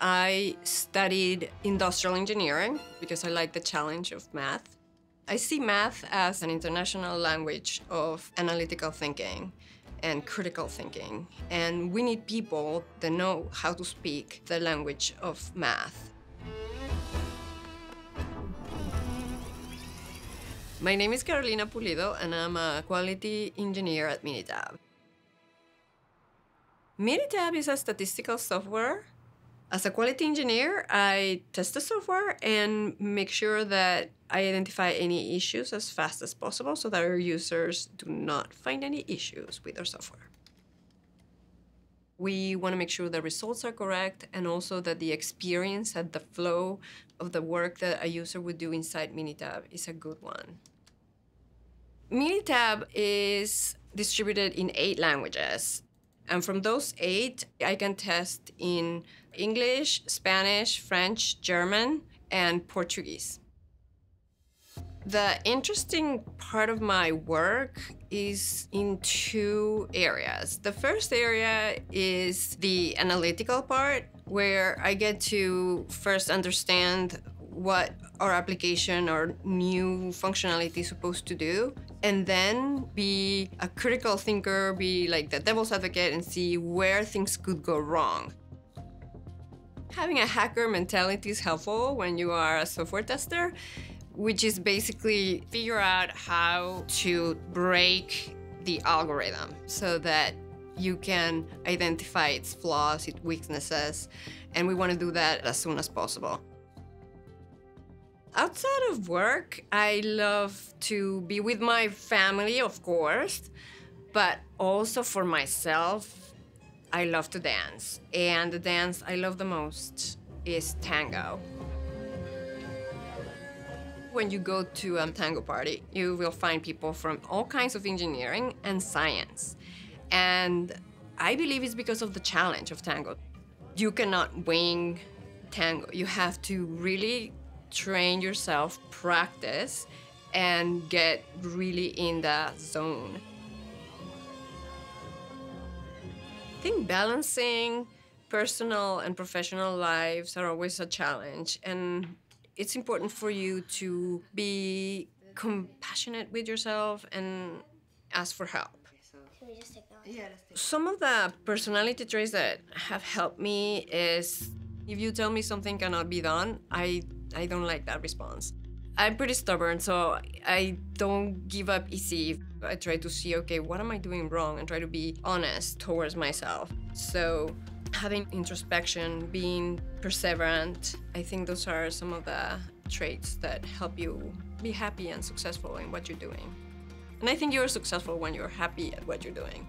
I studied industrial engineering because I like the challenge of math. I see math as an international language of analytical thinking and critical thinking. And we need people that know how to speak the language of math. My name is Carolina Pulido, and I'm a quality engineer at Minitab. Minitab is a statistical software. As a quality engineer, I test the software and make sure that I identify any issues as fast as possible so that our users do not find any issues with our software. We want to make sure the results are correct and also that the experience and the flow of the work that a user would do inside Minitab is a good one. Minitab is distributed in eight languages. And from those eight, I can test in English, Spanish, French, German, and Portuguese. The interesting part of my work is in two areas. The first area is the analytical part, where I get to first understand what our application or new functionality is supposed to do, and then be a critical thinker, be like the devil's advocate, and see where things could go wrong. Having a hacker mentality is helpful when you are a software tester, which is basically figure out how to break the algorithm so that you can identify its flaws, its weaknesses, and we want to do that as soon as possible. Outside of work, I love to be with my family, of course, but also for myself, I love to dance. And the dance I love the most is tango. When you go to a tango party, you will find people from all kinds of engineering and science. And I believe it's because of the challenge of tango. You cannot wing tango. You have to really train yourself, practice, and get really in the zone. I think balancing personal and professional lives are always a challenge, and it's important for you to be compassionate with yourself and ask for help. Some of the personality traits that have helped me is if you tell me something cannot be done, I I don't like that response. I'm pretty stubborn, so I don't give up easy. I try to see, okay, what am I doing wrong and try to be honest towards myself. So having introspection, being perseverant, I think those are some of the traits that help you be happy and successful in what you're doing. And I think you're successful when you're happy at what you're doing.